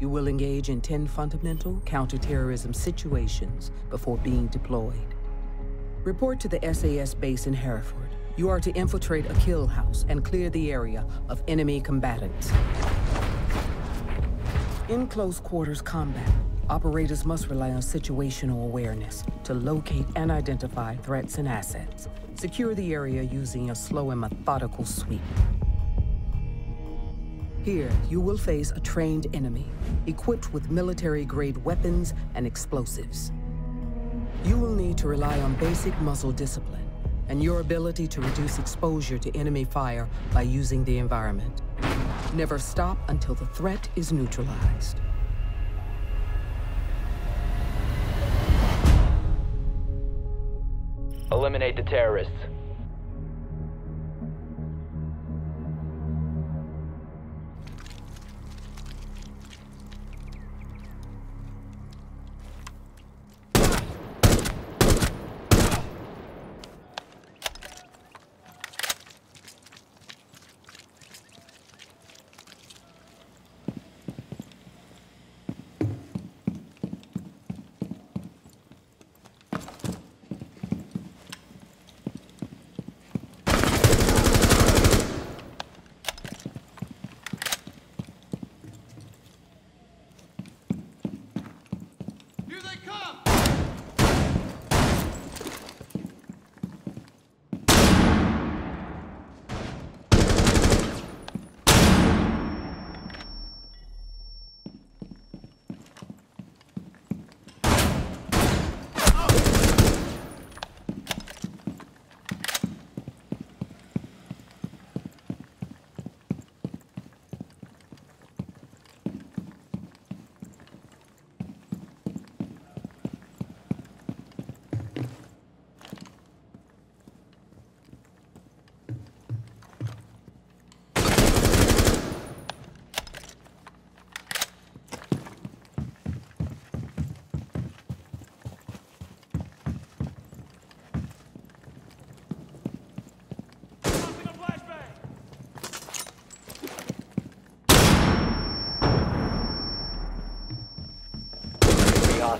You will engage in 10 fundamental counterterrorism situations before being deployed. Report to the SAS base in Hereford. You are to infiltrate a kill house and clear the area of enemy combatants. In close quarters combat, operators must rely on situational awareness to locate and identify threats and assets. Secure the area using a slow and methodical sweep. Here, you will face trained enemy, equipped with military-grade weapons and explosives. You will need to rely on basic muzzle discipline and your ability to reduce exposure to enemy fire by using the environment. Never stop until the threat is neutralized. Eliminate the terrorists.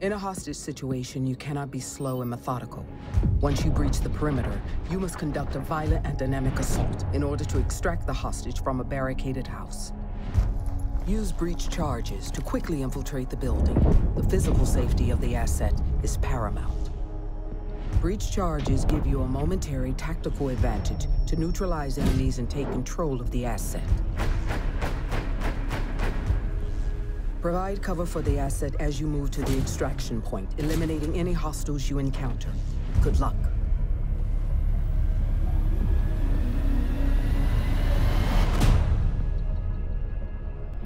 In a hostage situation, you cannot be slow and methodical. Once you breach the perimeter, you must conduct a violent and dynamic assault in order to extract the hostage from a barricaded house. Use breach charges to quickly infiltrate the building. The physical safety of the asset is paramount. Breach charges give you a momentary tactical advantage to neutralize enemies and take control of the asset. Provide cover for the asset as you move to the extraction point, eliminating any hostiles you encounter. Good luck.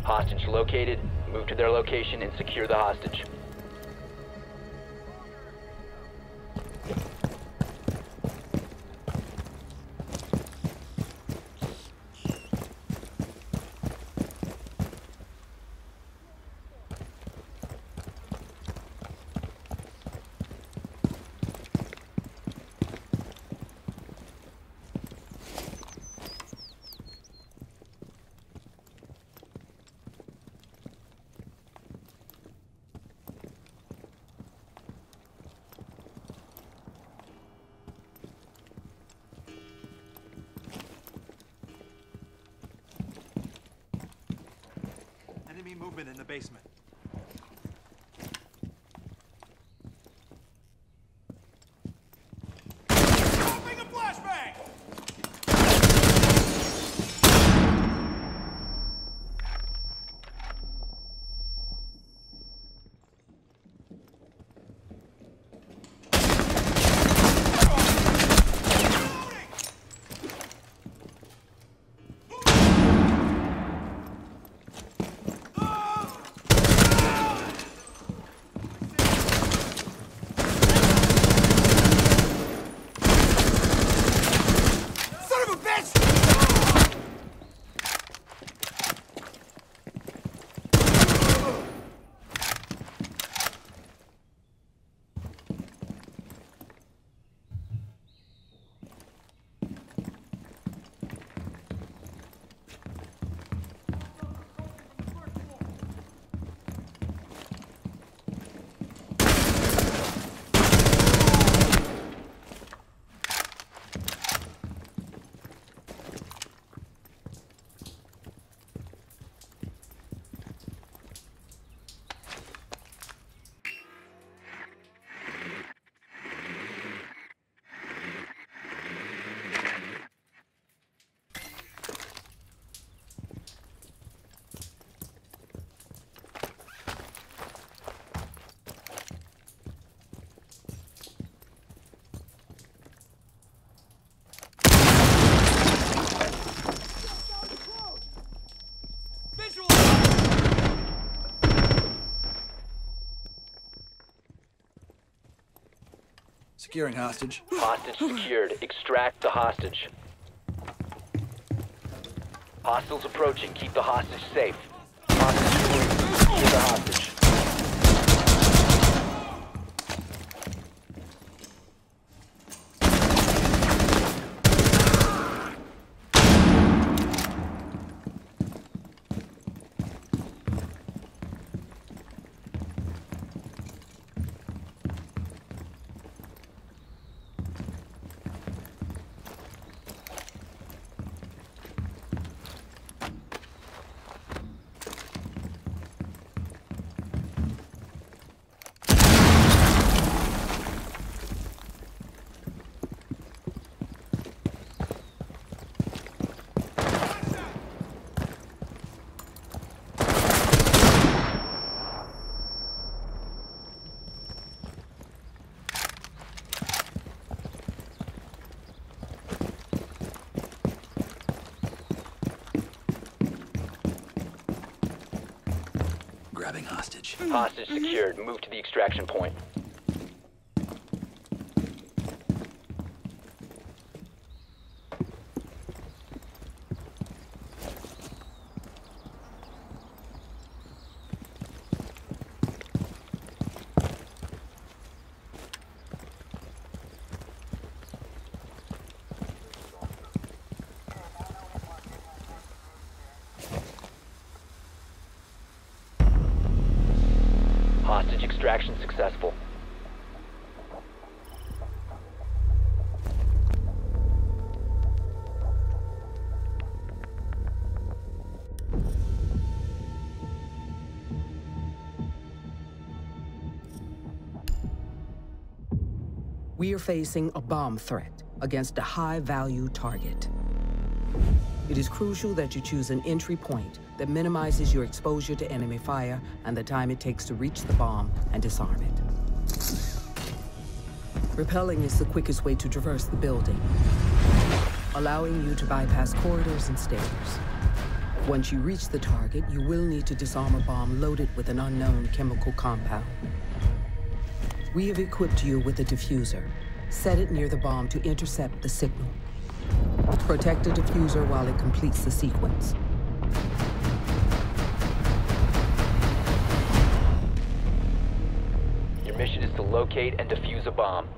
Hostage located. Move to their location and secure the hostage. Enemy movement in the basement. Securing hostage. Hostage secured. Extract the hostage. Hostiles approaching. Keep the hostage safe. Hostage released. Secure the hostage. Hostage. Secured. Move to the extraction point. Hostage extraction successful. We are facing a bomb threat against a high-value target. It is crucial that you choose an entry point that minimizes your exposure to enemy fire and the time it takes to reach the bomb and disarm it. Rappelling is the quickest way to traverse the building, allowing you to bypass corridors and stairs. Once you reach the target, you will need to disarm a bomb loaded with an unknown chemical compound. We have equipped you with a defuser. Set it near the bomb to intercept the signal. Protect the defuser while it completes the sequence. Your mission is to locate and defuse a bomb.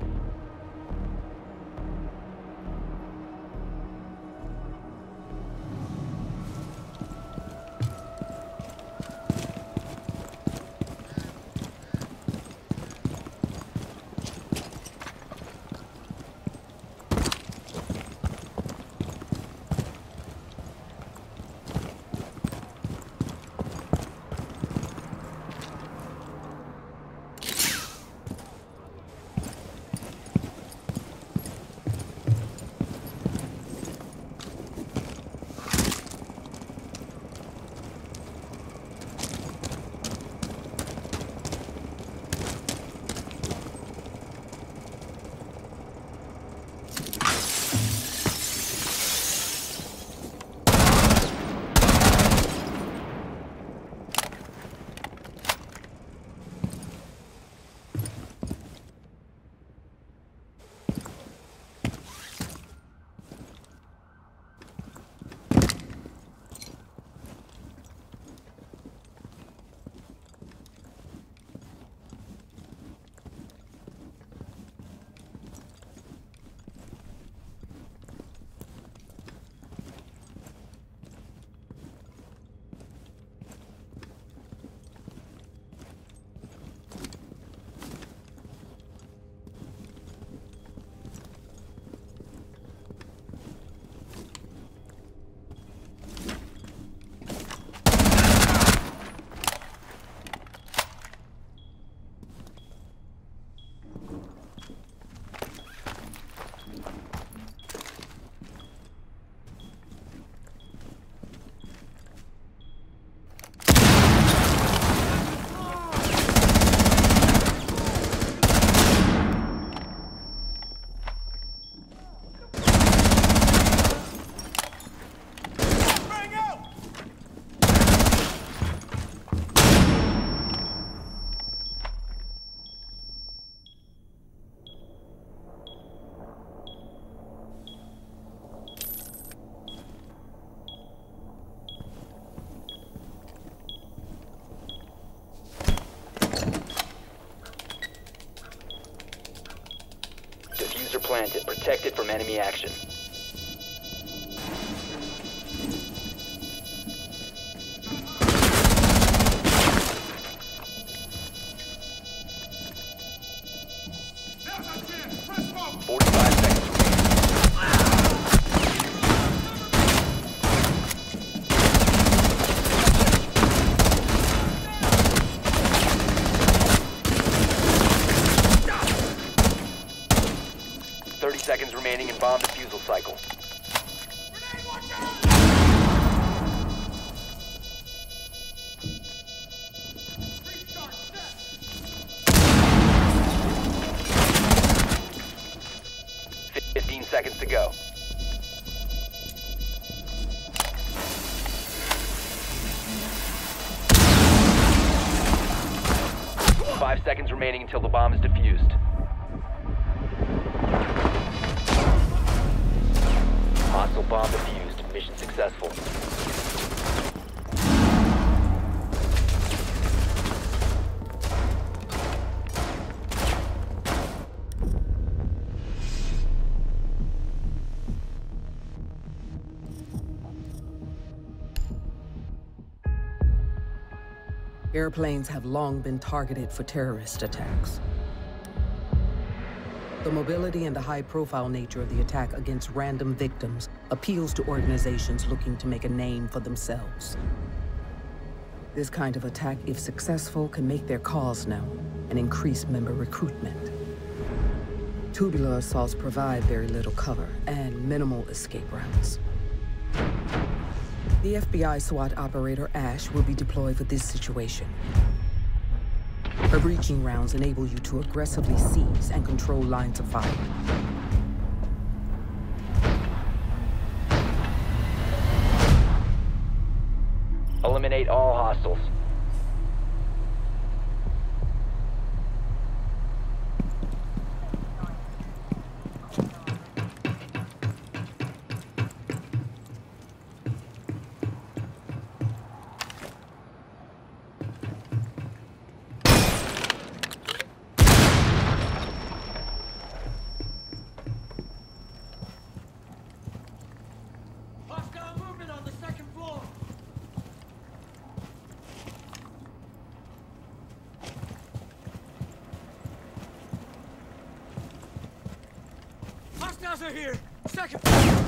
Protect from enemy action. Seconds to go. Five seconds remaining until the bomb is defused. Hostile bomb defused. Mission successful. Airplanes have long been targeted for terrorist attacks. The mobility and the high profile nature of the attack against random victims appeals to organizations looking to make a name for themselves. This kind of attack, if successful, can make their cause known and increase member recruitment. Tubular assaults provide very little cover and minimal escape routes. The FBI SWAT operator Ash will be deployed for this situation. Her breaching rounds enable you to aggressively seize and control lines of fire. Eliminate all hostiles. Are here. Second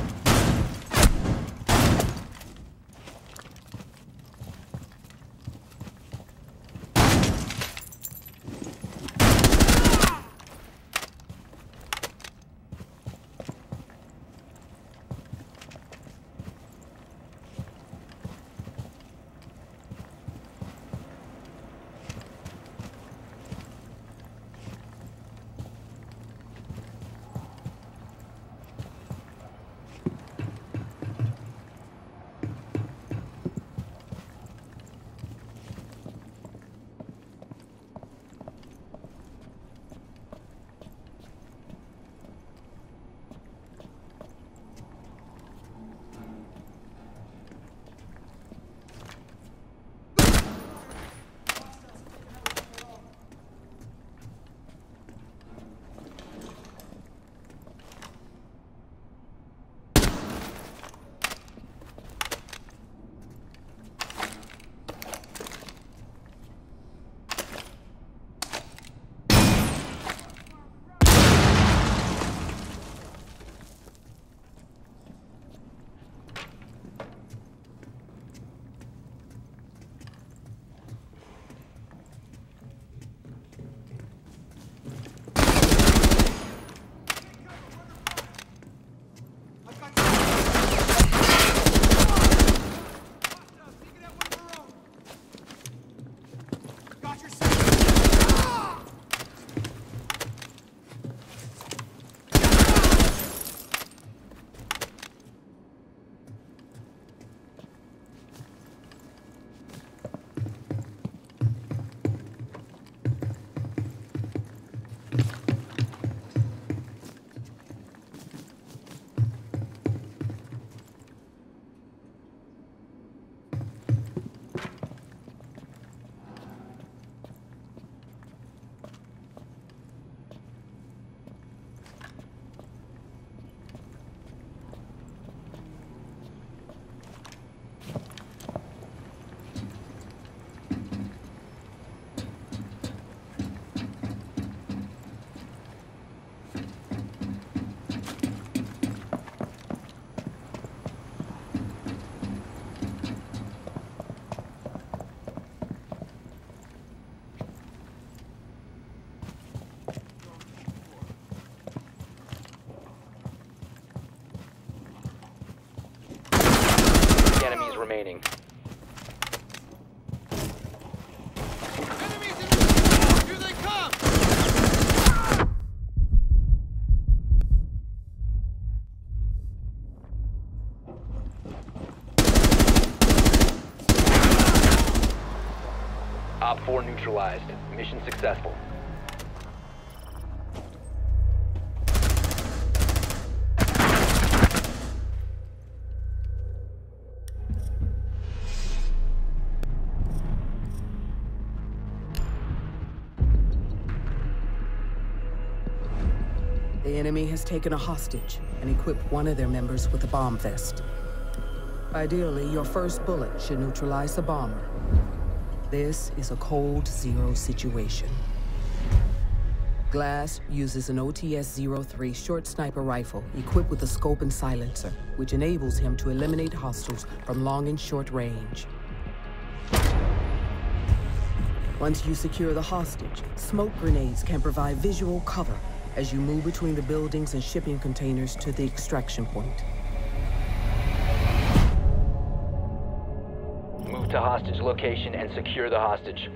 remaining. Enemies in view! Here they come! OpFor neutralized. Mission successful. The enemy has taken a hostage and equipped one of their members with a bomb vest. Ideally, your first bullet should neutralize the bomber. This is a cold zero situation. Glaz uses an OTS-03 short sniper rifle equipped with a scope and silencer, which enables him to eliminate hostiles from long and short range. Once you secure the hostage, smoke grenades can provide visual cover as you move between the buildings and shipping containers to the extraction point. Move to hostage location and secure the hostage.